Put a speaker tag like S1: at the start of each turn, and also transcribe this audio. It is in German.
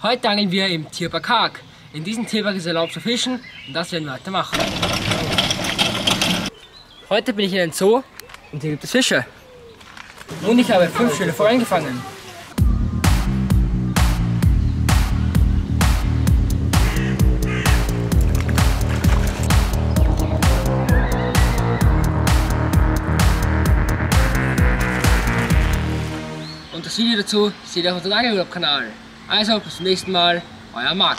S1: Heute angeln wir im Tierpark Haag. In diesem Tierpark ist erlaubt zu fischen und das werden wir heute machen. Heute bin ich in einem Zoo und hier gibt es Fische. Und ich habe fünf schöne Forellen gefangen. Und das Video dazu seht ihr auf unserem Angelurlaub-Kanal. Also bis zum nächsten Mal, euer Marc.